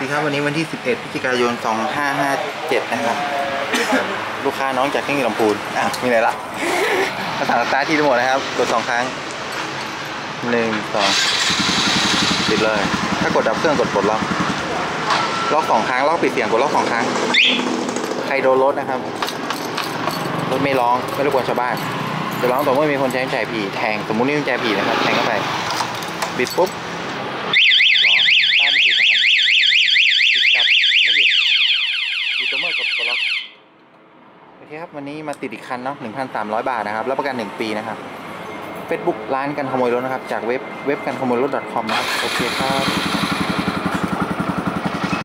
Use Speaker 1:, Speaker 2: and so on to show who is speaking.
Speaker 1: ดีครับวันนี้วันที่ 11พฤศจิกายน 2557 นะครับ ลูกค้าน้องจากที่ลำพูนอะมีไหนละมาสั่งสตาร์ทที่ทั้งหมดนะครับ กดสองครั้งหนึ่งสองปิดเลย ถ้ากดดับเครื่องกดปลดล็อกล็อกสองครั้งล็อกปิดเสียงกดล็อกสองครั้ง ใครโดนรถนะครับ รถไม่ร้องไม่รบกวนชาวบ้านจะร้องต่อเมื่อมีคนใช้กุญแจผีแทงสมมุตินี่กุญแจผีนะครับแทงเข้าไปบิดปุ๊บ ร้องตามไม่ติดนะครับ บิดกลับไม่หยุดอยู่ตรงเมื่อ กดบล็อกโอเคครับวันนี้มาติดอีกคันเนาะ1,300บาทนะครับรับประกัน1ปีนะครับ Facebook ร้านกันขโมยรถนะครับ จากเว็บเว็บกันขโมยรถ .com นะครับโอเคครับ